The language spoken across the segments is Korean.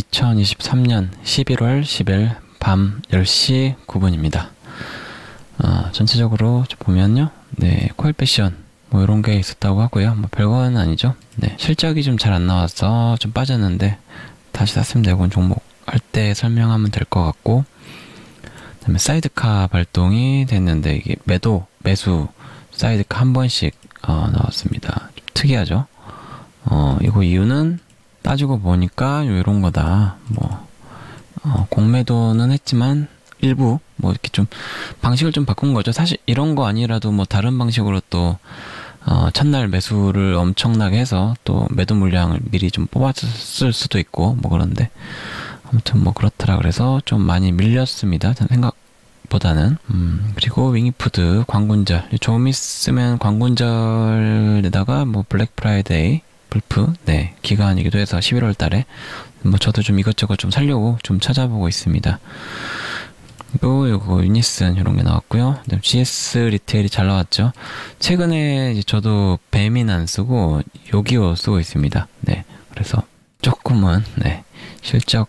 2023년 11월 10일 밤 10시 9분입니다. 어, 전체적으로 보면요. 네, 코웰패션 뭐 이런 게 있었다고 하고요. 뭐 별건 아니죠. 네, 실적이 좀 잘 안 나와서 좀 빠졌는데 다시 샀으면 되고 종목 할 때 설명하면 될 것 같고 그다음에 사이드카 발동이 됐는데 이게 매도 매수 사이드카 한 번씩 어, 나왔습니다. 좀 특이하죠. 어, 이거 이유는 따지고 보니까 이런 거다. 뭐 어, 공매도는 했지만 일부 뭐 이렇게 좀 방식을 좀 바꾼 거죠. 사실 이런 거 아니라도 뭐 다른 방식으로 또 어, 첫날 매수를 엄청나게 해서 또 매도 물량을 미리 좀 뽑았을 수도 있고 뭐 그런데 아무튼 뭐 그렇더라 그래서 좀 많이 밀렸습니다. 생각보다는 음, 그리고 윙입푸드 광군절 좀 있으면 광군절에다가 뭐 블랙 프라이데이 블프 네 기간이기도 해서 11월 달에 뭐 저도 좀 이것저것 좀 살려고 좀 찾아보고 있습니다. 또 요거 유니슨 이런 게 나왔고요. GS 리테일이 잘 나왔죠. 최근에 저도 배민 안 쓰고 요기요 쓰고 있습니다. 네, 그래서 조금은 네 실적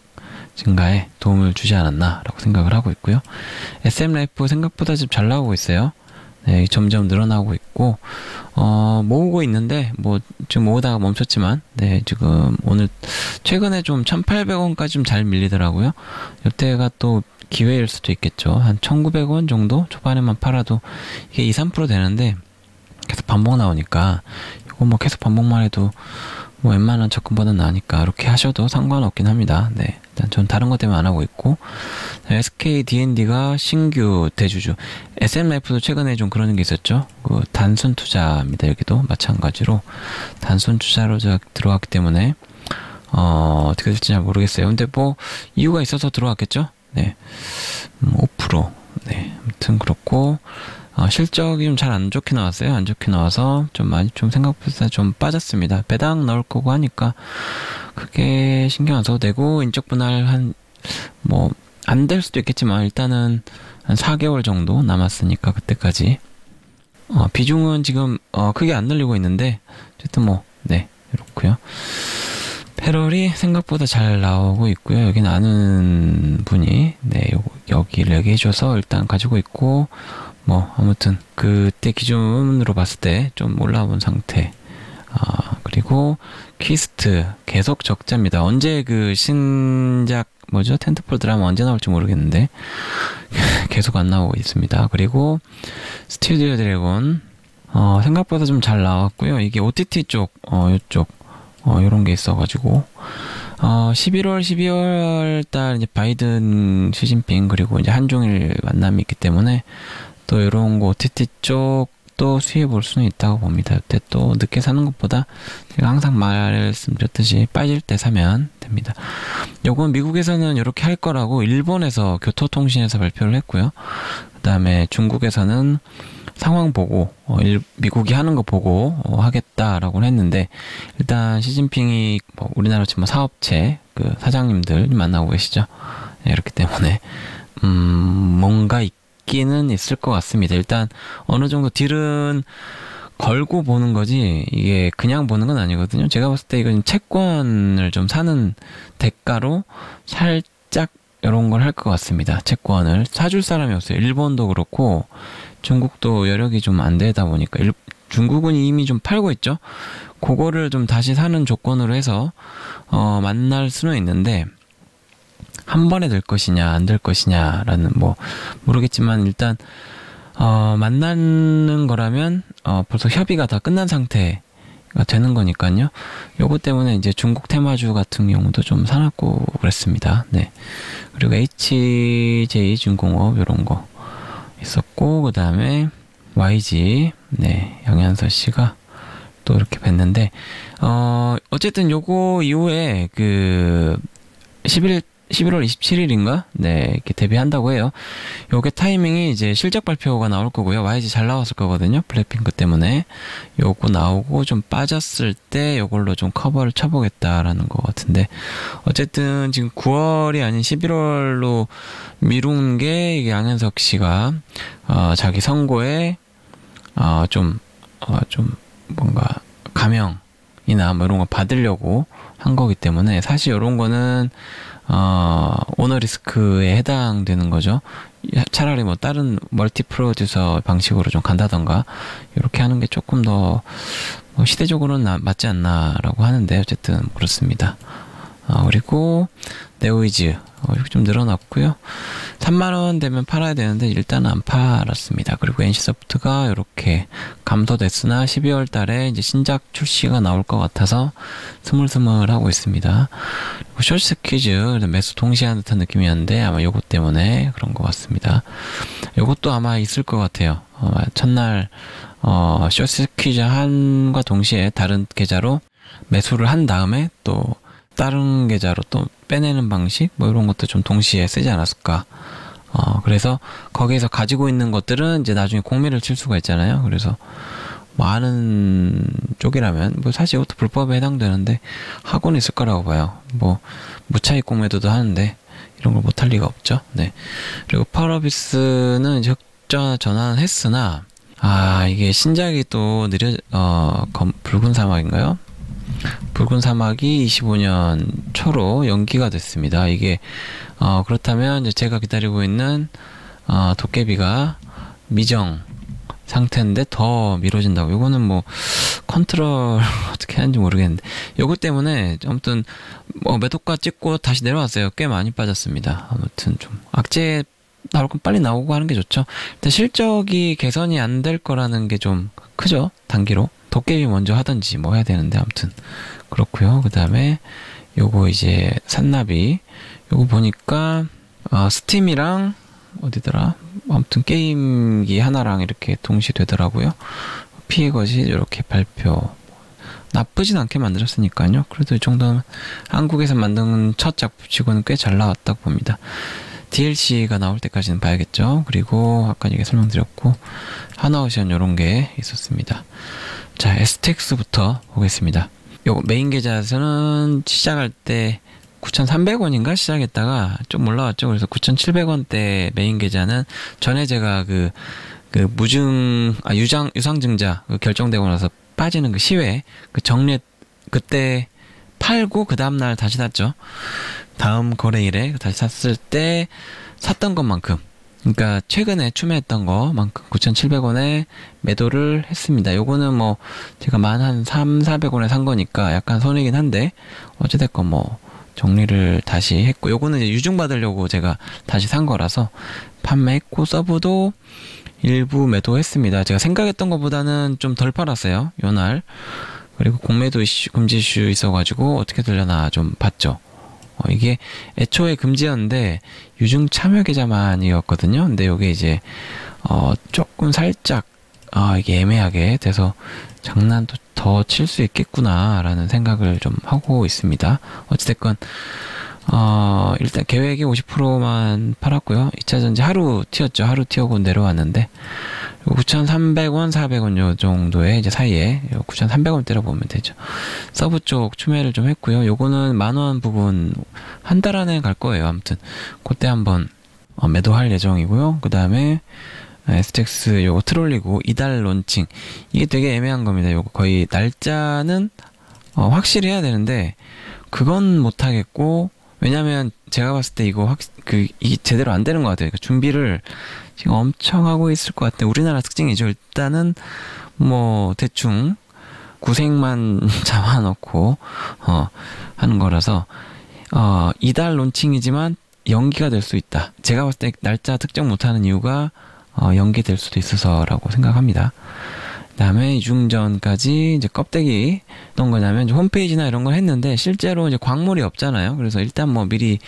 증가에 도움을 주지 않았나라고 생각을 하고 있고요. SM 라이프 생각보다 좀 잘 나오고 있어요. 네, 점점 늘어나고 있고 어, 모으고 있는데 뭐 지금 모으다가 멈췄지만 네, 지금 오늘 최근에 좀 1,800원까지 좀 잘 밀리더라고요. 이때가 또 기회일 수도 있겠죠. 한 1,900원 정도 초반에만 팔아도 이게 2, 3% 되는데 계속 반복 나오니까 이거 뭐 계속 반복만 해도 뭐 웬만한 접근보다 나으니까 이렇게 하셔도 상관없긴 합니다. 네. 일단 전 다른 것 때문에 안 하고 있고 SK D&D가 신규 대주주 SMLF도 최근에 좀 그런 게 있었죠. 그 단순 투자입니다. 여기도 마찬가지로 단순 투자로 들어왔기 때문에 어, 어떻게 될지 잘 모르겠어요. 근데 뭐 이유가 있어서 들어왔겠죠. 네. 음, 5%. 네. 아무튼 그렇고 어, 실적이 좀 잘 안 좋게 나왔어요. 안 좋게 나와서 좀 많이 좀 생각보다 좀 빠졌습니다. 배당 넣을 거고 하니까 그게 신경 안 써도 되고 인적 분할 한 뭐 안 될 수도 있겠지만 일단은 한 4개월 정도 남았으니까 그때까지 어, 비중은 지금 어, 크게 안 늘리고 있는데 어쨌든 뭐네 이렇고요. 패럴이 생각보다 잘 나오고 있고요. 여기는 아는 분이 네 요, 여기를 얘기해 줘서 일단 가지고 있고 뭐 아무튼 그때 기준으로 봤을 때 좀 올라온 상태. 아 그리고 퀴스트 계속 적자입니다. 언제 그 신작 뭐죠 텐트폴 드라마 언제 나올지 모르겠는데 계속 안 나오고 있습니다. 그리고 스튜디오 드래곤 어, 생각보다 좀 잘 나왔고요. 이게 OTT 쪽, 어, 이쪽, 어, 이런 게 있어가지고, 어, 11월, 12월 달 이제 바이든, 시진핑, 그리고 이제 한종일 만남이 있기 때문에 또 이런 거 OTT 쪽도 수입 볼 수는 있다고 봅니다. 이때 또 늦게 사는 것보다 제가 항상 말씀드렸듯이 빠질 때 사면 됩니다. 요건 미국에서는 이렇게 할 거라고 일본에서 교토통신에서 발표를 했고요. 그 다음에 중국에서는 상황 보고 어, 일, 미국이 하는 거 보고 어, 하겠다라고 했는데 일단 시진핑이 뭐 우리나라 지금 사업체 그 사장님들 만나고 계시죠. 네, 이렇기 때문에 음 뭔가 있 있기는 있을 것 같습니다. 일단 어느 정도 딜은 걸고 보는 거지 이게 그냥 보는 건 아니거든요. 제가 봤을 때 이건 채권을 좀 사는 대가로 살짝 이런 걸 할 것 같습니다. 채권을 사줄 사람이 없어요. 일본도 그렇고 중국도 여력이 좀 안 되다 보니까 일, 중국은 이미 좀 팔고 있죠. 그거를 좀 다시 사는 조건으로 해서 어, 만날 수는 있는데 한 번에 될 것이냐 안 될 것이냐라는 뭐 모르겠지만 일단 어, 만나는 거라면 어, 벌써 협의가 다 끝난 상태가 되는 거니까요. 요거 때문에 이제 중국 테마주 같은 경우도 좀 사놨고 그랬습니다. 네. 그리고 HJ 중공업 이런 거 있었고 그 다음에 YG 네 양현서 씨가 또 이렇게 뵀는데 어 어쨌든 요거 이후에 그 11일 11월 27일인가? 네, 이렇게 데뷔한다고 해요. 요게 타이밍이 이제 실적 발표가 나올 거고요. YG 잘 나왔을 거거든요. 블랙핑크 때문에. 요거 나오고 좀 빠졌을 때 요걸로 좀 커버를 쳐보겠다라는 것 같은데. 어쨌든 지금 9월이 아닌 11월로 미룬 게 이게 양현석 씨가, 어, 자기 선고에, 어, 좀, 어, 좀 뭔가 가명이나 뭐 이런 거 받으려고 한 거기 때문에 사실 이런 거는 어, 오너 리스크에 해당되는 거죠. 차라리 뭐 다른 멀티 프로듀서 방식으로 좀 간다던가 이렇게 하는 게 조금 더뭐 시대적으로는 나, 맞지 않나라고 하는데 어쨌든 그렇습니다. 어, 그리고 네오이즈 어, 좀 늘어났고요. 3만 원 되면 팔아야 되는데 일단은 안 팔았습니다. 그리고 NC소프트가 이렇게 감소됐으나 12월 달에 이제 신작 출시가 나올 것 같아서 스물스물 하고 있습니다. 그리고 쇼츠 퀴즈 매수 동시한 듯한 느낌이었는데 아마 요것 때문에 그런 것 같습니다. 요것도 아마 있을 것 같아요. 어, 첫날 어, 쇼츠 퀴즈 한과 동시에 다른 계좌로 매수를 한 다음에 또 다른 계좌로 또 빼내는 방식? 뭐 이런 것도 좀 동시에 쓰지 않았을까? 어 그래서 거기에서 가지고 있는 것들은 이제 나중에 공매를 칠 수가 있잖아요. 그래서 많은 쪽이라면 뭐 사실 이것도 불법에 해당되는데 하고는 있을 거라고 봐요. 뭐 무차익 공매도도 하는데 이런 걸 못할 리가 없죠. 네. 그리고 파워비스는 이제 흑자 전환했으나 아 이게 신작이 또 느려 어 검, 붉은 사막인가요 붉은 사막이 25년 초로 연기가 됐습니다. 이게 어, 그렇다면 이제 제가 기다리고 있는 어, 도깨비가 미정 상태인데 더 미뤄진다고. 이거는 뭐 컨트롤 어떻게 하는지 모르겠는데 요거 때문에 아무튼 뭐 매도가 찍고 다시 내려왔어요. 꽤 많이 빠졌습니다. 아무튼 좀 악재 나올 건 빨리 나오고 하는 게 좋죠. 일단 실적이 개선이 안 될 거라는 게 좀 크죠. 단기로. 도깨비 먼저 하든지 뭐 해야 되는데 아무튼 그렇고요. 그 다음에 요거 이제 산나비 요거 보니까 어, 스팀이랑 어디더라? 아무튼 게임기 하나랑 이렇게 동시 되더라고요. 피해 것이 이렇게 발표 나쁘진 않게 만들었으니까요. 그래도 이 정도는 한국에서 만든 첫 작품치고는 꽤 잘 나왔다고 봅니다. DLC가 나올 때까지는 봐야겠죠. 그리고 아까 얘기 설명드렸고 한화오션 이런 게 있었습니다. 자, STX부터 보겠습니다. 요 메인 계좌에서는 시작할 때 9,300원인가 시작했다가 좀 올라왔죠. 그래서 9,700원대 메인 계좌는 전에 제가 그, 그 무증, 아, 유장, 유상증자 그 결정되고 나서 빠지는 그 시외, 그 정리, 그때 팔고 그 다음날 다시 샀죠. 다음 거래일에 다시 샀을 때 샀던 것만큼 그러니까 최근에 추매했던 거만큼 9,700원에 매도를 했습니다. 요거는 뭐 제가 만 한 3, 400원에 산 거니까 약간 손해긴 한데 어찌됐건 뭐 정리를 다시 했고 요거는 이제 유증 받으려고 제가 다시 산 거라서 판매했고 서브도 일부 매도했습니다. 제가 생각했던 것보다는 좀 덜 팔았어요. 요날. 그리고 공매도 이슈, 금지 이슈 있어가지고 어떻게 되려나 좀 봤죠. 어, 이게 애초에 금지였는데 유증 참여 계좌만이었거든요. 근데 이게 이제 어, 조금 살짝 아 이게 애매하게 돼서 장난도 더 칠 수 있겠구나라는 생각을 좀 하고 있습니다. 어찌됐건 어, 일단 계획이 50%만 팔았고요. 2차 전지 하루 튀었죠. 하루 튀어고 내려왔는데 9,300원, 400원 요 정도의 이제 사이에 9,300원 때려 보면 되죠. 서브 쪽 추매를 좀 했고요. 요거는 만원 부분 한 달 안에 갈 거예요. 아무튼 그때 한번 어, 매도할 예정이고요. 그 다음에 STX 요거 트롤리고 이달 론칭 이게 되게 애매한 겁니다. 요거 거의 날짜는 어, 확실히 해야 되는데 그건 못 하겠고 왜냐면 제가 봤을 때 이거 확, 그, 이 제대로 안 되는 것 같아요. 그러니까 준비를 지금 엄청 하고 있을 것 같아요. 우리나라 특징이죠. 일단은 뭐 대충 구색만 잡아놓고, 어, 하는 거라서, 어, 이달 론칭이지만 연기가 될 수 있다. 제가 봤을 때 날짜 특정 못하는 이유가 어, 연기될 수도 있어서라고 생각합니다. 다음에 이중전까지 이제 껍데기 어떤 거냐면 홈페이지나 이런 걸 했는데 실제로 이제 광물이 없잖아요. 그래서 일단 뭐 미리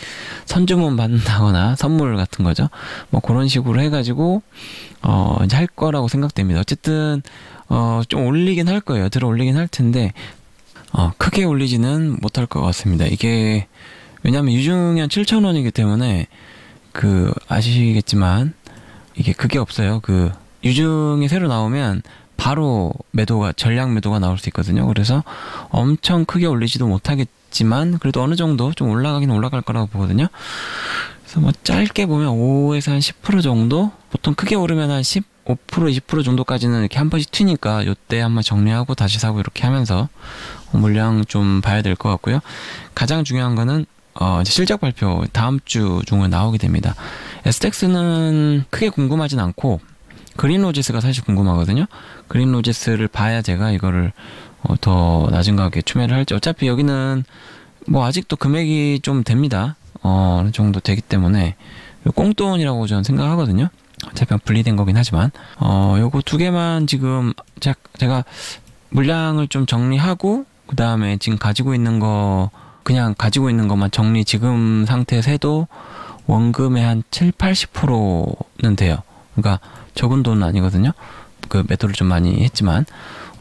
선주문 받는다거나 선물 같은 거죠. 뭐 그런 식으로 해가지고 어 이제 할 거라고 생각됩니다. 어쨌든 어 좀 올리긴 할 거예요. 들어 올리긴 할 텐데 어 크게 올리지는 못할 것 같습니다. 이게 왜냐하면 유중현 7,000원이기 때문에 그 아시겠지만 이게 그게 없어요. 그 유중이 새로 나오면 바로 매도가 전략 매도가 나올 수 있거든요. 그래서 엄청 크게 올리지도 못하겠지만 그래도 어느 정도 좀 올라가긴 올라갈 거라고 보거든요. 그래서 뭐 짧게 보면 5에서 한 10% 정도 보통 크게 오르면 한 10, 5% 20% 정도까지는 이렇게 한 번씩 튀니까 요때 한번 정리하고 다시 사고 이렇게 하면서 물량 좀 봐야 될 것 같고요. 가장 중요한 거는 어, 이제 실적 발표 다음 주 중에 나오게 됩니다. 에스텍스는 크게 궁금하진 않고 그린 로지스가 사실 궁금하거든요. 그린 로지스를 봐야 제가 이거를 어, 더 낮은 가격에 추매를 할지 어차피 여기는 뭐 아직도 금액이 좀 됩니다. 어, 어느 정도 되기 때문에 꽁돈이라고 저는 생각하거든요. 어차피 분리된 거긴 하지만 어 요거 두 개만 지금 제가 물량을 좀 정리하고 그 다음에 지금 가지고 있는 거 그냥 가지고 있는 것만 정리 지금 상태에서 해도 원금의 한 7, 80%는 돼요. 그러니까 적은 돈은 아니거든요. 그 매도를 좀 많이 했지만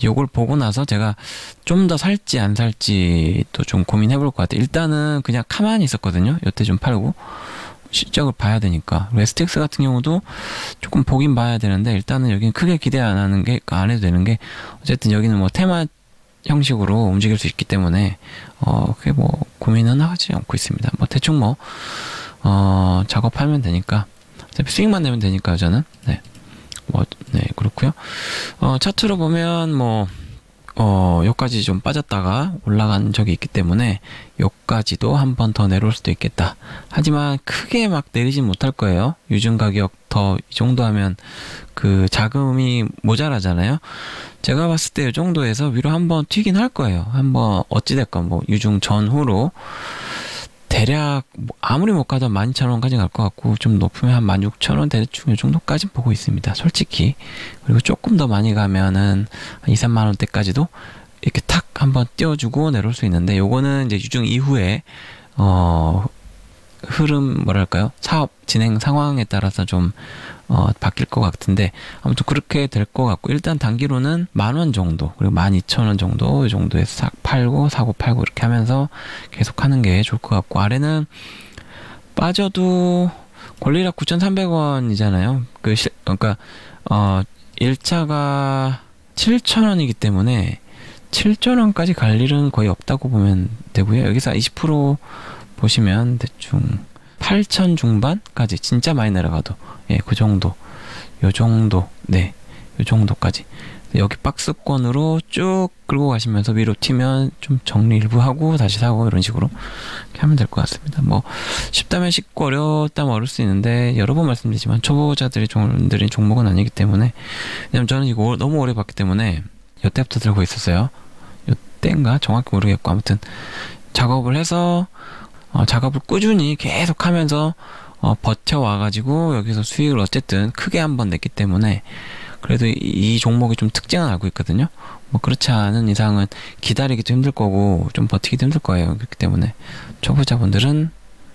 요걸 보고 나서 제가 좀 더 살지 안 살지 또 좀 고민해 볼 것 같아요. 일단은 그냥 가만히 있었거든요. 여태 좀 팔고 실적을 봐야 되니까. STX 같은 경우도 조금 보긴 봐야 되는데 일단은 여기는 크게 기대 안 하는 게 안 해도 되는 게 어쨌든 여기는 뭐 테마 형식으로 움직일 수 있기 때문에 어 그게 뭐 고민은 하지 않고 있습니다. 뭐 대충 뭐 어, 작업하면 되니까 어차피 수익만 내면 되니까 저는 네. 뭐, 네, 그렇고요. 어, 차트로 보면 뭐 어, 여기까지 좀 빠졌다가 올라간 적이 있기 때문에 여기까지도 한 번 더 내려올 수도 있겠다. 하지만 크게 막 내리진 못할 거예요. 유증 가격 더 이 정도 하면 그 자금이 모자라잖아요. 제가 봤을 때 이 정도에서 위로 한번 튀긴 할 거예요. 한번 어찌됐건 뭐 유증 전후로 대략 뭐 아무리 못 가도 12,000원까지 갈 것 같고 좀 높으면 한 16,000원 대충 이 정도까지 보고 있습니다. 솔직히. 그리고 조금 더 많이 가면은 한 2, 3만 원대까지도 이렇게 탁 한번 띄워주고 내려올 수 있는데 요거는 이제 유증 이후에 어 흐름 뭐랄까요 사업 진행 상황에 따라서 좀 어, 바뀔 것 같은데 아무튼 그렇게 될 것 같고 일단 단기로는 만 원 정도 그리고 만 이천 원 정도 이 정도에서 싹 팔고 사고 팔고 이렇게 하면서 계속 하는 게 좋을 것 같고 아래는 빠져도 권리락 9,300원이잖아요. 그 실, 그러니까 어 1차가 7,000원이기 때문에 7,000원까지 갈 일은 거의 없다고 보면 되고요. 여기서 20% 보시면 대충 8천 중반까지 진짜 많이 내려가도 예, 그 정도 요 정도 네, 요 정도까지 여기 박스권으로 쭉 끌고 가시면서 위로 튀면 좀 정리 일부 하고 다시 사고 이런 식으로 하면 될 것 같습니다. 뭐 쉽다면 쉽고 어렵다면 어려울 수 있는데 여러 번 말씀드리지만 초보자들이 종들이 종목은 아니기 때문에 왜냐면 저는 이거 너무 오래 봤기 때문에 요때부터 들고 있었어요. 요때인가 정확히 모르겠고 아무튼 작업을 해서 어, 작업을 꾸준히 계속 하면서 어, 버텨와가지고 여기서 수익을 어쨌든 크게 한 번 냈기 때문에 그래도 이, 이 종목이 좀 특징을 알고 있거든요. 뭐 그렇지 않은 이상은 기다리기도 힘들 거고 좀 버티기도 힘들 거예요. 그렇기 때문에 초보자분들은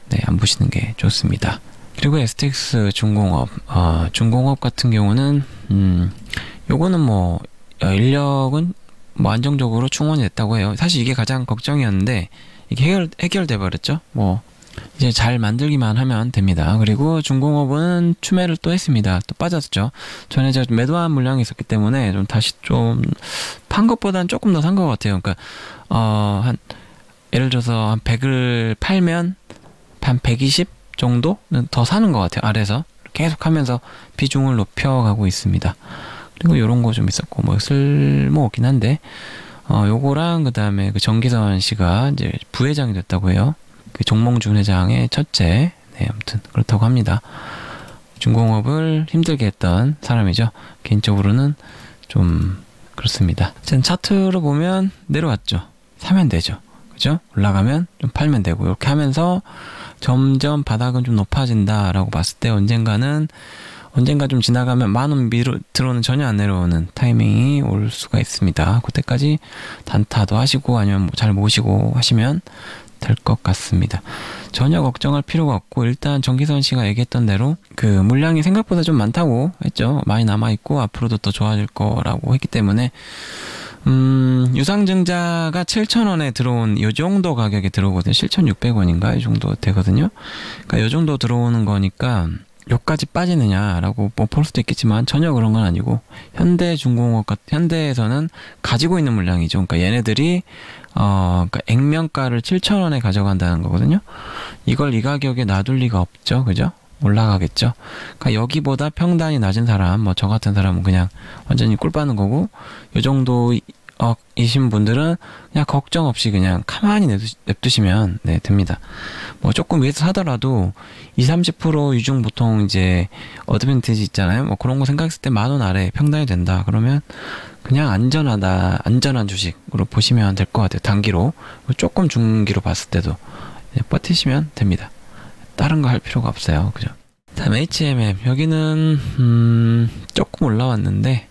네, 안 보시는 게 좋습니다. 그리고 STX 중공업, 어, 중공업 같은 경우는 음, 요거는 뭐 인력은 뭐 안정적으로 충원이 됐다고 해요. 사실 이게 가장 걱정이었는데 이게 해결, 해결돼 버렸죠. 뭐 이제 잘 만들기만 하면 됩니다. 그리고 중공업은 추매를 또 했습니다. 또 빠졌죠. 전에 제가 매도한 물량이 있었기 때문에 좀 다시 좀 판 것보다는 조금 더 산 것 같아요. 그러니까 어 한 예를 들어서 한 100을 팔면 한 120 정도는 더 사는 것 같아요. 아래서 계속 하면서 비중을 높여가고 있습니다. 그리고 이런 거 좀 있었고 뭐 쓸모 없긴 한데 어, 요거랑 그 다음에 그 정기선 씨가 이제 부회장이 됐다고 해요. 그 종몽준 회장의 첫째. 네, 아무튼 그렇다고 합니다. 중공업을 힘들게 했던 사람이죠. 개인적으로는 좀 그렇습니다. 전 차트로 보면 내려왔죠. 사면 되죠. 그죠? 올라가면 좀 팔면 되고 이렇게 하면서 점점 바닥은 좀 높아진다라고 봤을 때 언젠가는 언젠가 좀 지나가면 만원 밑으로는 전혀 안 내려오는 타이밍이 올 수가 있습니다. 그때까지 단타도 하시고 아니면 뭐잘 모시고 하시면 될 것 같습니다. 전혀 걱정할 필요가 없고 일단 정기선 씨가 얘기했던 대로 그 물량이 생각보다 좀 많다고 했죠. 많이 남아 있고 앞으로도 더 좋아질 거라고 했기 때문에 음, 유상증자가 7,000원에 들어온 요 정도 가격에 들어오거든요. 7,600원인가? 이 정도 되거든요. 그러니까 요 정도 들어오는 거니까 여기까지 빠지느냐라고 뭐 볼 수도 있겠지만 전혀 그런 건 아니고 현대중공업 같 현대에서는 가지고 있는 물량이죠. 그러니까 얘네들이 어 그러니까 액면가를 7천 원에 가져간다는 거거든요. 이걸 이 가격에 놔둘 리가 없죠, 그죠? 올라가겠죠. 그러니까 여기보다 평단이 낮은 사람, 뭐 저 같은 사람은 그냥 완전히 꿀 빠는 거고, 요 정도 어, 이신 분들은 그냥 걱정 없이 그냥 가만히 냅두시, 면 네, 됩니다. 뭐 조금 위에서 사더라도 20, 30% 유중 보통 이제 어드밴티지 있잖아요. 뭐 그런 거 생각했을 때 만 원 아래 평단이 된다. 그러면 그냥 안전하다, 안전한 주식으로 보시면 될 것 같아요. 단기로. 조금 중기로 봤을 때도 버티시면 됩니다. 다른 거 할 필요가 없어요. 그죠? 다음 HMM. 여기는, 음, 조금 올라왔는데,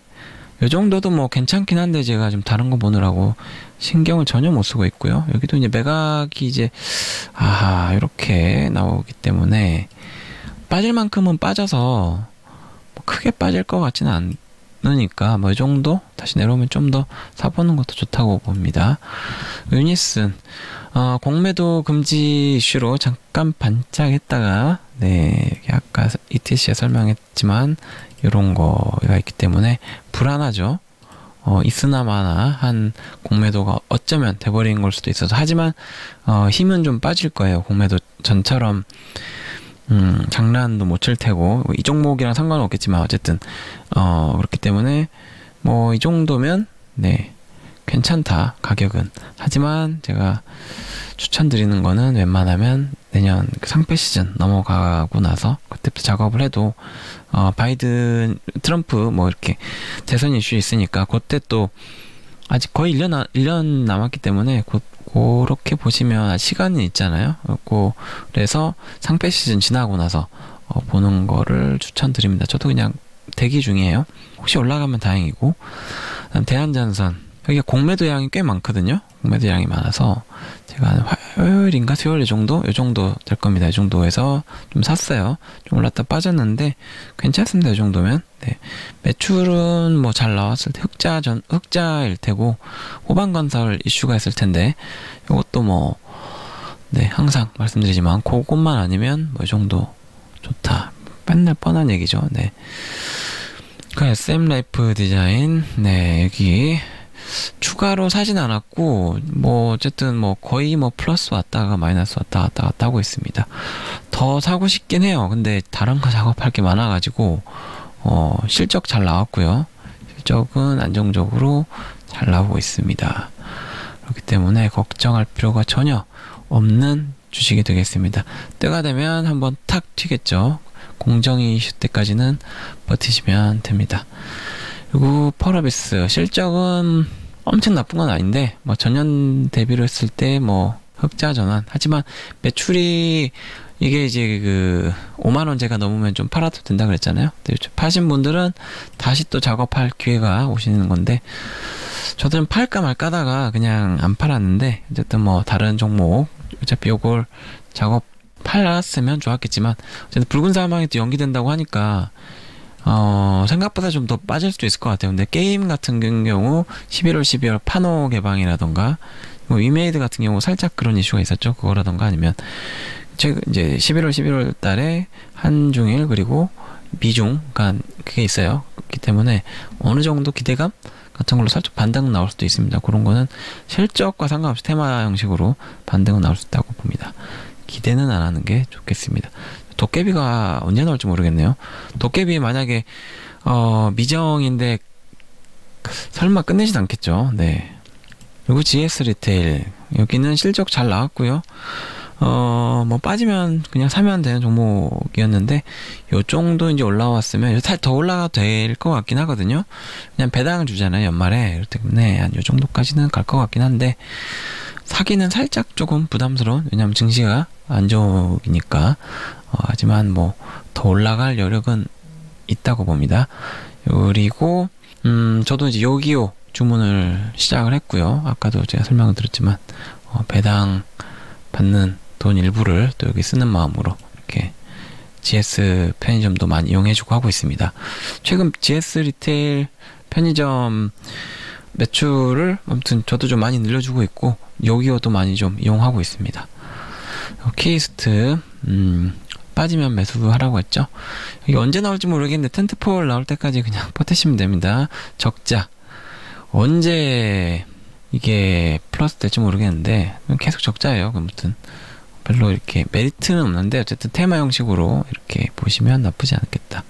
요 정도도 뭐 괜찮긴 한데 제가 좀 다른 거 보느라고 신경을 전혀 못 쓰고 있고요. 여기도 이제 매각이 이제 아 이렇게 나오기 때문에 빠질 만큼은 빠져서 뭐 크게 빠질 것 같지는 않으니까 뭐 이 정도 다시 내려오면 좀 더 사보는 것도 좋다고 봅니다. 유니슨 어, 공매도 금지 이슈로 잠깐 반짝했다가 네 아까 ETC에 설명했지만 이런 거가 있기 때문에 불안하죠. 어, 있으나마나 한 공매도가 어쩌면 돼버린 걸 수도 있어서 하지만 어, 힘은 좀 빠질 거예요. 공매도 전처럼 음, 장난도 못 칠 테고 이 종목이랑 상관은 없겠지만 어쨌든 어, 그렇기 때문에 뭐 이 정도면 네 괜찮다 가격은 하지만 제가 추천드리는 거는 웬만하면 내년 그 상패 시즌 넘어가고 나서 그때부터 작업을 해도 어 바이든 트럼프 뭐 이렇게 대선 이슈 있으니까 그때 또 아직 거의 1년, 나, 1년 남았기 때문에 곧 그렇게 보시면 시간이 있잖아요. 그래서 상패 시즌 지나고 나서 어, 보는 거를 추천드립니다. 저도 그냥 대기 중이에요. 혹시 올라가면 다행이고 대한전선 여기가 공매도 양이 꽤 많거든요. 공매도 양이 많아서 제가 한 화요일인가 수요일 정도? 이 정도 될 겁니다. 이 정도에서 좀 샀어요. 좀 올랐다 빠졌는데 괜찮습니다. 이 정도면. 네. 매출은 뭐 잘 나왔을 때 흑자 전 흑자일 테고 호반 건설 이슈가 있을 텐데 이것도 뭐 네, 항상 말씀드리지만 그것만 아니면 뭐 이 정도 좋다. 맨날 뻔한 얘기죠. 네. 그 SM 라이프 디자인 네, 여기 추가로 사진 않았고 뭐 어쨌든 뭐 거의 뭐 플러스 왔다가 마이너스 왔다 갔다 하고 있습니다. 더 사고 싶긴 해요. 근데 다른 거 작업할 게 많아가지고 어 실적 잘 나왔고요. 실적은 안정적으로 잘 나오고 있습니다. 그렇기 때문에 걱정할 필요가 전혀 없는 주식이 되겠습니다. 때가 되면 한번 탁 튀겠죠. 공정이 이슈 때까지는 버티시면 됩니다. 그리고 펄어비스 실적은 엄청 나쁜 건 아닌데 뭐 전년 대비로 했을 때 뭐 흑자 전환 하지만 매출이 이게 이제 그 5만 원대가 넘으면 좀 팔아도 된다 그랬잖아요. 파신 분들은 다시 또 작업할 기회가 오시는 건데 저도 팔까 말까 하다가 그냥 안 팔았는데 어쨌든 뭐 다른 종목 어차피 요걸 작업 팔았으면 좋았겠지만 어쨌든 붉은 사막이 또 연기된다고 하니까 어, 생각보다 좀 더 빠질 수도 있을 것 같아요. 근데 게임 같은 경우 11월, 12월 판호 개방이라던가 뭐 위메이드 같은 경우 살짝 그런 이슈가 있었죠. 그거라던가 아니면 최근 이제 11월, 11월 달에 한중일 그리고 미중 그러니까 그게 있어요. 그렇기 때문에 어느 정도 기대감 같은 걸로 살짝 반등 나올 수도 있습니다. 그런 거는 실적과 상관없이 테마 형식으로 반등은 나올 수 있다고 봅니다. 기대는 안 하는 게 좋겠습니다. 도깨비가 언제 나올지 모르겠네요. 도깨비 만약에 어, 미정인데 설마 끝내진 않겠죠. 네. 그리고 GS 리테일 여기는 실적 잘 나왔고요. 어, 뭐 빠지면 그냥 사면 되는 종목이었는데 요 정도 이제 올라왔으면 더 올라가도 될것 같긴 하거든요. 그냥 배당을 주잖아요 연말에 그렇기 때문에 한 요 정도까지는 갈 것 같긴 한데 사기는 살짝 조금 부담스러운 왜냐하면 증시가 안 좋으니까 어, 하지만 뭐 더 올라갈 여력은 있다고 봅니다. 그리고 음 저도 이제 요기요 주문을 시작을 했고요. 아까도 제가 설명을 드렸지만 어, 배당 받는 돈 일부를 또 여기 쓰는 마음으로 이렇게 GS 편의점도 많이 이용해주고 하고 있습니다. 최근 GS 리테일 편의점 매출을 아무튼 저도 좀 많이 늘려주고 있고 요기요도 많이 좀 이용하고 있습니다. 키이스트 음, 빠지면 매수하라고 했죠. 이게 언제 나올지 모르겠는데 텐트폴 나올 때까지 그냥 버티시면 됩니다. 적자 언제 이게 플러스 될지 모르겠는데 계속 적자예요. 아무튼 별로 이렇게 메리트는 없는데 어쨌든 테마 형식으로 이렇게 보시면 나쁘지 않겠다.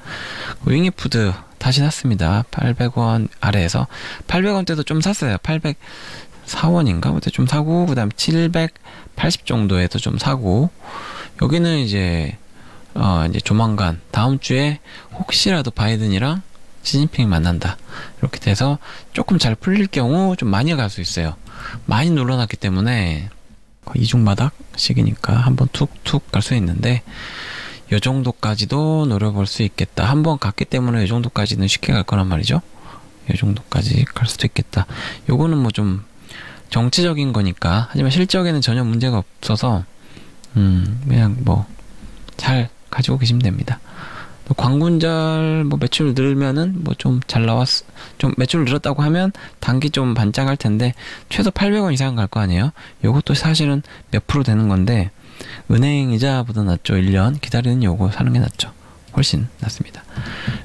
윙이푸드 다시 샀습니다. 800원 아래에서 800원대도 좀 샀어요. 804원인가? 그때 좀 사고 그 다음 780 정도에도 좀 사고 여기는 이제 어 이제 조만간 다음 주에 혹시라도 바이든이랑 시진핑 만난다 이렇게 돼서 조금 잘 풀릴 경우 좀 많이 갈 수 있어요. 많이 눌러놨기 때문에 이중바닥 식이니까 한번 툭툭 갈 수 있는데 요 정도까지도 노려볼 수 있겠다. 한 번 갔기 때문에 요 정도까지는 쉽게 갈 거란 말이죠. 요 정도까지 갈 수도 있겠다. 요거는 뭐 좀 정치적인 거니까 하지만 실적에는 전혀 문제가 없어서 음 그냥 뭐 잘 가지고 계시면 됩니다. 광군절 뭐 매출 늘면은 뭐 좀 잘 나왔 좀 매출 늘었다고 하면 단기 좀 반짝할 텐데 최소 800원 이상 갈 거 아니에요. 요것도 사실은 몇 프로 되는 건데 은행 이자보다 낫죠. 1년 기다리는 요거 사는 게 낫죠. 훨씬 낫습니다.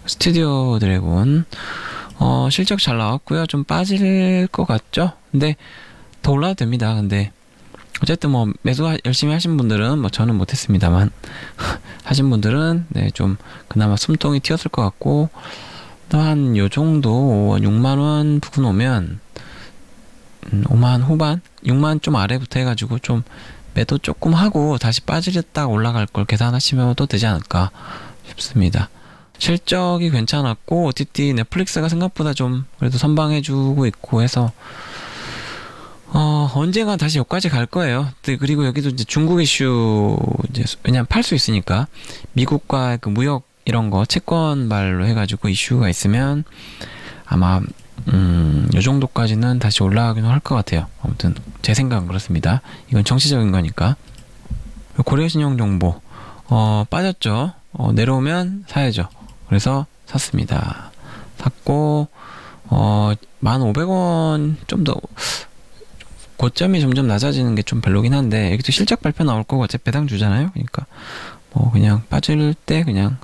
스튜디오 드래곤 어, 실적 잘 나왔고요. 좀 빠질 것 같죠? 근데 더 올라도 됩니다. 근데 어쨌든 뭐 매수 열심히 하신 분들은 뭐 저는 못했습니다만 하신 분들은 네 좀 그나마 숨통이 튀었을 것 같고 또한요 정도 6만 원 부근 오면 음, 5만 후반 6만 좀 아래부터 해가지고 좀 매도 조금 하고 다시 빠지렸다 올라갈 걸 계산하시면 또 되지 않을까 싶습니다. 실적이 괜찮았고 OTT 넷플릭스가 생각보다 좀 그래도 선방해주고 있고 해서 어, 언젠가 다시 여기까지 갈 거예요. 그리고 여기도 이제 중국 이슈, 이제, 왜냐면 팔 수 있으니까, 미국과 그 무역 이런 거, 채권발로 해가지고 이슈가 있으면, 아마, 음, 요 정도까지는 다시 올라가긴 할것 같아요. 아무튼, 제 생각은 그렇습니다. 이건 정치적인 거니까. 고려신용 정보, 어, 빠졌죠. 어, 내려오면 사야죠. 그래서 샀습니다. 샀고, 어, 1,500원 좀 더, 고점이 점점 낮아지는 게 좀 별로긴 한데 여기도 실적 발표 나올 거고 어차피 배당 주잖아요. 그러니까 뭐 그냥 빠질 때 그냥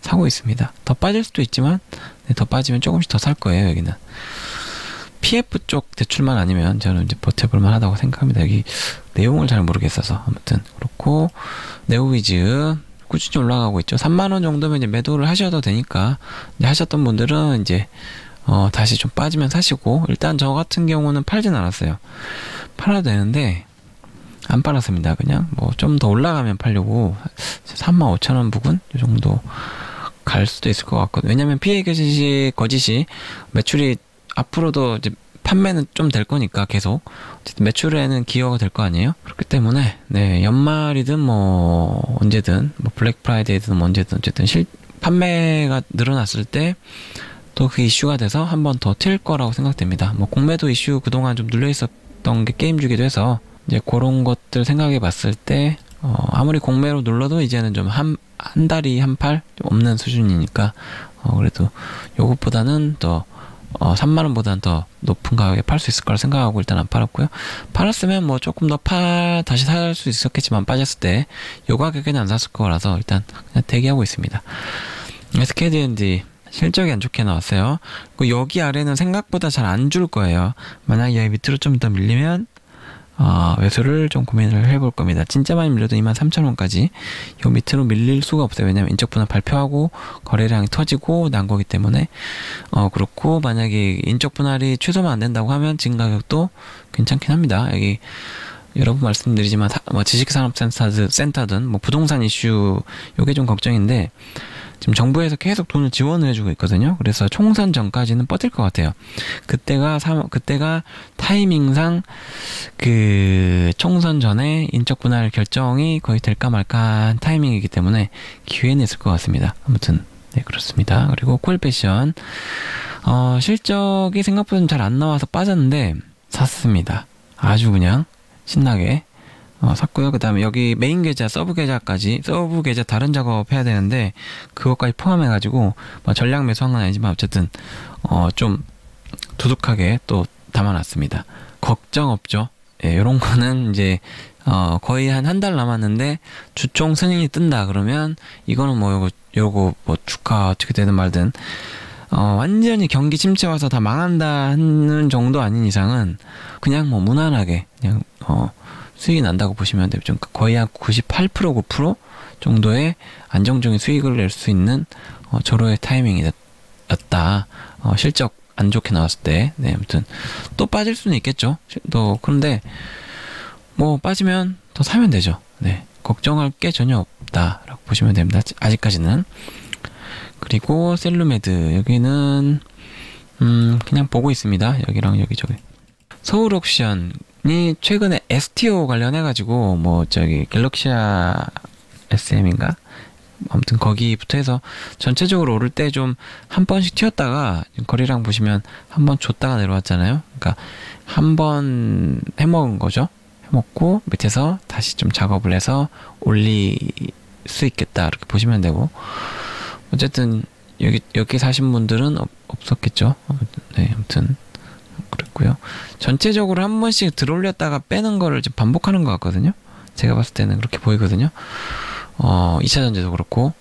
사고 있습니다. 더 빠질 수도 있지만 네, 더 빠지면 조금씩 더 살 거예요. 여기는 PF 쪽 대출만 아니면 저는 이제 버텨볼 만하다고 생각합니다. 여기 내용을 잘 모르겠어서 아무튼 그렇고 네오위즈 꾸준히 올라가고 있죠. 3만 원 정도면 이제 매도를 하셔도 되니까 하셨던 분들은 이제 어, 다시 좀 빠지면 사시고 일단 저 같은 경우는 팔진 않았어요. 팔아도 되는데 안 팔았습니다. 그냥 뭐 좀 더 올라가면 팔려고 3만 5천 원 부근 이 정도 갈 수도 있을 것 같거든요. 왜냐면 피해 거짓이 거짓이 매출이 앞으로도 이제 판매는 좀 될 거니까 계속 어쨌든 매출에는 기여가 될 거 아니에요. 그렇기 때문에 네 연말이든 뭐 언제든 뭐 블랙 프라이데이든 뭐 언제든 어쨌든 실 판매가 늘어났을 때 또 그 이슈가 돼서 한 번 더 튈 거라고 생각됩니다. 뭐 공매도 이슈 그동안 좀 눌려 있었던 게 게임주기도 해서 이제 그런 것들 생각해 봤을 때 어, 아무리 공매로 눌러도 이제는 좀 한 한 달이 한 팔 없는 수준이니까 어, 그래도 요것보다는 더 어, 3만 원보다는 더 높은 가격에 팔 수 있을 거라 생각하고 일단 안 팔았고요. 팔았으면 뭐 조금 더 팔 다시 살 수 있었겠지만 빠졌을 때 요 가격에는 안 샀을 거라서 일단 그냥 대기하고 있습니다. SKD&D 실적이 안 좋게 나왔어요. 그 여기 아래는 생각보다 잘 안 줄 거예요. 만약 여기 밑으로 좀 더 밀리면 어, 외수를 좀 고민을 해볼 겁니다. 진짜 많이 밀려도 23,000원까지 요 밑으로 밀릴 수가 없어요. 왜냐면 인적 분할 발표하고 거래량이 터지고 난 거기 때문에 어 그렇고 만약에 인적 분할이 최소만 안 된다고 하면 지금 가격도 괜찮긴 합니다. 여기 여러 분 말씀드리지만 뭐 지식산업센터든 센터든 뭐 부동산 이슈 요게 좀 걱정인데 지금 정부에서 계속 돈을 지원을 해주고 있거든요. 그래서 총선 전까지는 뻗을 것 같아요. 그때가 3, 그때가 타이밍상 그 총선 전에 인적 분할 결정이 거의 될까 말까 한 타이밍이기 때문에 기회는 있을 것 같습니다. 아무튼 네 그렇습니다. 그리고 코웰패션 어, 실적이 생각보다 잘 안 나와서 빠졌는데 샀습니다. 아주 그냥 신나게 어, 샀고요. 그 다음에 여기 메인 계좌, 서브 계좌까지, 서브 계좌 다른 작업 해야 되는데, 그것까지 포함해가지고, 뭐 전량 매수한 건 아니지만, 어쨌든, 어, 좀 두둑하게 또 담아놨습니다. 걱정 없죠. 예, 요런 거는 이제, 어, 거의 한 한 달 남았는데, 주총 승인이 뜬다. 그러면, 이거는 뭐, 요거, 요거, 뭐, 주가 어떻게 되든 말든, 어, 완전히 경기 침체 와서 다 망한다는 정도 아닌 이상은, 그냥 뭐, 무난하게, 그냥, 어, 수익이 난다고 보시면 돼요. 좀 거의 한 98% 9% 정도의 안정적인 수익을 낼 수 있는 어, 저로의 타이밍이었다. 어, 실적 안 좋게 나왔을 때, 네, 아무튼 또 빠질 수는 있겠죠. 또 그런데 뭐 빠지면 더 사면 되죠. 네, 걱정할 게 전혀 없다라고 보시면 됩니다. 아직까지는. 그리고 셀루메드 여기는 음 그냥 보고 있습니다. 여기랑 여기 저기 서울 옥션 이 최근에 STO 관련해 가지고 뭐 저기 갤럭시아 SM인가 아무튼 거기부터 해서 전체적으로 오를 때 좀 한 번씩 튀었다가 거리랑 보시면 한 번 줬다가 내려왔잖아요. 그러니까 한 번 해먹은 거죠. 해먹고 밑에서 다시 좀 작업을 해서 올릴 수 있겠다 이렇게 보시면 되고 어쨌든 여기 여기 사신 분들은 없, 없었겠죠. 네, 아무튼 그랬고요. 전체적으로 한 번씩 들어올렸다가 빼는 거를 좀 반복하는 것 같거든요. 제가 봤을 때는 그렇게 보이거든요. 어, 2차 전지도 그렇고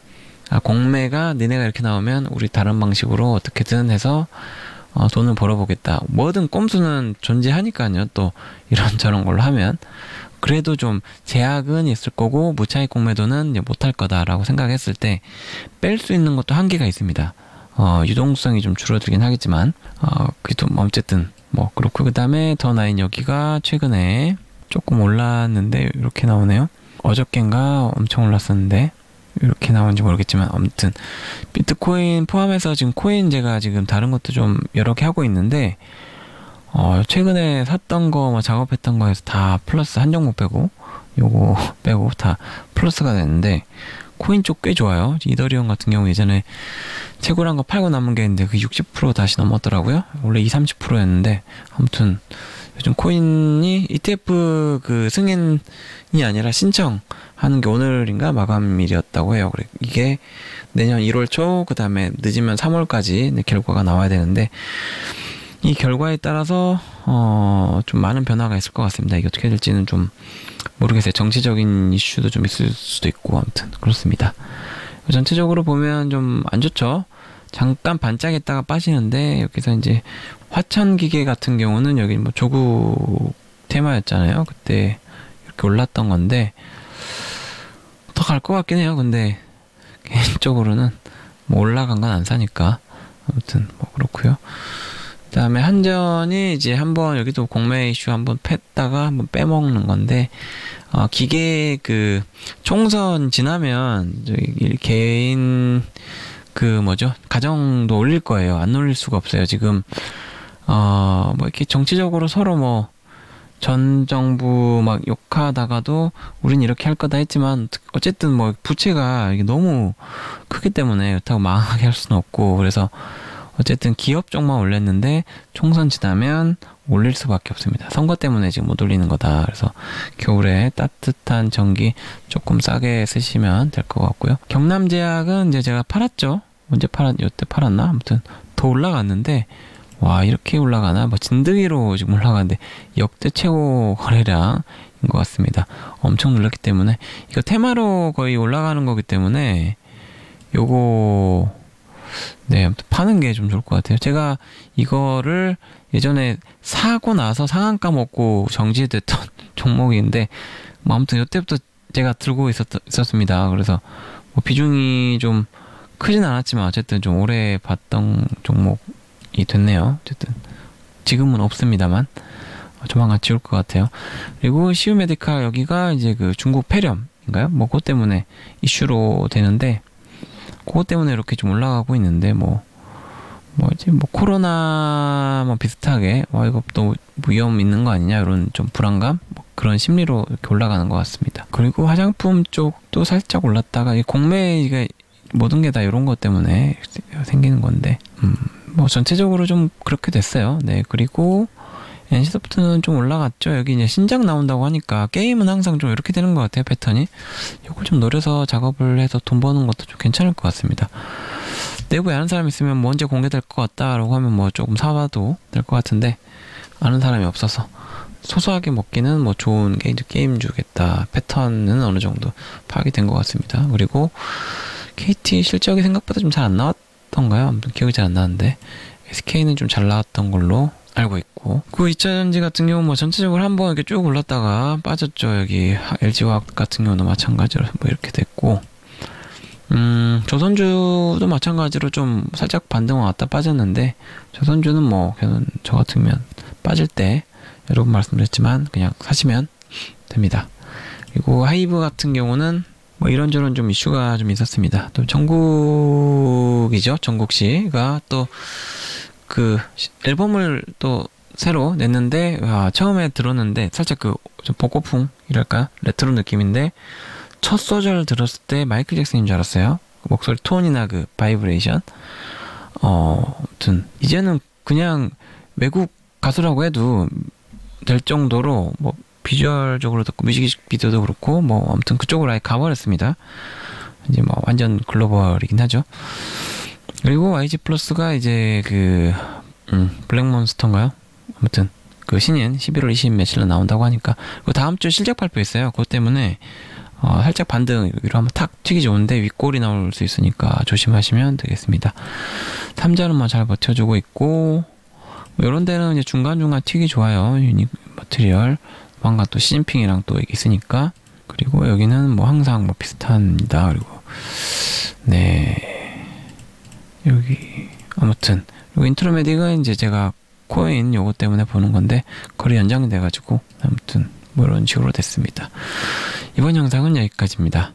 아, 공매가 니네가 이렇게 나오면 우리 다른 방식으로 어떻게든 해서 어, 돈을 벌어보겠다. 뭐든 꼼수는 존재하니까요. 또 이런 저런 걸로 하면 그래도 좀 제약은 있을 거고 무차익 공매도는 못할 거다라고 생각했을 때 뺄 수 있는 것도 한계가 있습니다. 어, 유동성이 좀 줄어들긴 하겠지만 어, 그래도 뭐 어쨌든 뭐 그렇고 그 다음에 더 나인 여기가 최근에 조금 올랐는데 이렇게 나오네요. 어저께인가 엄청 올랐었는데 이렇게 나오는지 모르겠지만 아무튼 비트코인 포함해서 지금 코인 제가 지금 다른 것도 좀 여러 개 하고 있는데 어 최근에 샀던 거 뭐 작업했던 거에서 다 플러스 한 종목 빼고 요거 빼고 다 플러스가 됐는데 코인 쪽 꽤 좋아요. 이더리움 같은 경우 예전에 채굴한 거 팔고 남은 게 있는데 그 60% 다시 넘었더라고요. 원래 2, 30%였는데 아무튼 요즘 코인이 ETF 그 승인이 아니라 신청하는 게 오늘인가 마감일이었다고 해요. 그래 이게 내년 1월 초 그다음에 늦으면 3월까지 결과가 나와야 되는데 이 결과에 따라서 어 좀 많은 변화가 있을 것 같습니다. 이게 어떻게 될지는 좀 모르겠어요. 정치적인 이슈도 좀 있을 수도 있고 아무튼 그렇습니다. 전체적으로 보면 좀 안 좋죠. 잠깐 반짝했다가 빠지는데 여기서 이제 화천 기계 같은 경우는 여기 뭐 조국 테마였잖아요. 그때 이렇게 올랐던 건데 더 갈 것 같긴 해요. 근데 개인적으로는 뭐 올라간 건 안 사니까 아무튼 뭐 그렇고요. 그다음에 한전이 이제 한번 여기도 공매 이슈 한번 팼다가 한번 빼먹는 건데 어, 기계 그 총선 지나면 저기 개인 그 뭐죠 가정도 올릴 거예요. 안 올릴 수가 없어요. 지금 어 뭐 이렇게 정치적으로 서로 뭐 전 정부 막 욕하다가도 우린 이렇게 할 거다 했지만 어쨌든 뭐 부채가 이게 너무 크기 때문에 그렇다고 망하게 할 수는 없고 그래서 어쨌든 기업 쪽만 올렸는데 총선 지나면 올릴 수밖에 없습니다. 선거 때문에 지금 못 올리는 거다. 그래서 겨울에 따뜻한 전기 조금 싸게 쓰시면 될 것 같고요. 경남제약은 이제 제가 팔았죠. 언제 팔았, 요때 팔았나? 아무튼 더 올라갔는데 와 이렇게 올라가나? 뭐 진드기로 지금 올라가는데 역대 최고 거래량인 것 같습니다. 엄청 눌렀기 때문에 이거 테마로 거의 올라가는 거기 때문에 요거 네, 파는 게 좀 좋을 것 같아요. 제가 이거를 예전에 사고 나서 상한가 먹고 정지됐던 종목인데, 뭐 아무튼 이때부터 제가 들고 있었, 있었 습니다. 그래서 뭐 비중이 좀 크진 않았지만 어쨌든 좀 오래 봤던 종목이 됐네요. 어쨌든 지금은 없습니다만 조만간 지울 것 같아요. 그리고 시우메디카 여기가 이제 그 중국 폐렴인가요? 뭐 그것 때문에 이슈로 되는데 그것 때문에 이렇게 좀 올라가고 있는데 뭐 뭐지 뭐 코로나 뭐 비슷하게 와 이거 또 위험 있는 거 아니냐 이런 좀 불안감 뭐 그런 심리로 이렇게 올라가는 것 같습니다. 그리고 화장품 쪽도 살짝 올랐다가 공매가 모든 게 다 이런 것 때문에 생기는 건데 음, 뭐 전체적으로 좀 그렇게 됐어요. 네 그리고 NC소프트는 좀 올라갔죠. 여기 이제 신작 나온다고 하니까 게임은 항상 좀 이렇게 되는 것 같아요. 패턴이. 이걸 좀 노려서 작업을 해서 돈 버는 것도 좀 괜찮을 것 같습니다. 내부에 아는 사람 있으면 뭐 언제 공개될 것 같다라고 하면 뭐 조금 사봐도 될 것 같은데 아는 사람이 없어서 소소하게 먹기는 뭐 좋은 게 이제 게임 주겠다. 패턴은 어느 정도 파악이 된 것 같습니다. 그리고 KT 실적이 생각보다 좀 잘 안 나왔던가요? 아무튼 기억이 잘 안 나는데 SK는 좀 잘 나왔던 걸로 알고 있고. 그 2차전지 같은 경우 뭐 전체적으로 한 번 이렇게 쭉 올랐다가 빠졌죠. 여기 LG화학 같은 경우도 마찬가지로 뭐 이렇게 됐고. 음 조선주도 마찬가지로 좀 살짝 반등 왔다 빠졌는데 조선주는 뭐 저는 저 같으면 빠질 때 여러 번 말씀드렸지만 그냥 사시면 됩니다. 그리고 하이브 같은 경우는 뭐 이런저런 좀 이슈가 좀 있었습니다. 또 정국이죠. 정국 씨가 또 그 앨범을 또 새로 냈는데 와, 처음에 들었는데 살짝 그 좀 복고풍이랄까 레트로 느낌인데 첫 소절 들었을 때 마이클 잭슨인 줄 알았어요. 목소리 톤이나 그 바이브레이션. 어, 아무튼 이제는 그냥 외국 가수라고 해도 될 정도로 뭐 비주얼적으로도 그렇고 뮤직비디오도 그렇고 뭐 아무튼 그쪽으로 아예 가버렸습니다. 이제 뭐 완전 글로벌이긴 하죠. 그리고 YG 플러스가 이제 그 음, 블랙몬스터인가요? 아무튼 그 신인 11월 20일 며칠로 나온다고 하니까 그 다음 주 실적 발표 있어요. 그것 때문에 어, 살짝 반등 위로 한번 탁 튀기 좋은데 윗골이 나올 수 있으니까 조심하시면 되겠습니다. 3자는만 잘 버텨주고 있고 뭐 이런 데는 이제 중간중간 튀기 좋아요. 유닉 머트리얼 뭔가 또 시진핑이랑 또 있으니까 그리고 여기는 뭐 항상 뭐 비슷합니다. 그리고 네 여기 아무튼 인트로메딕은 이제 제가 코인 요거 때문에 보는 건데 거리 연장이 돼가지고 아무튼 뭐 이런 식으로 됐습니다. 이번 영상은 여기까지입니다.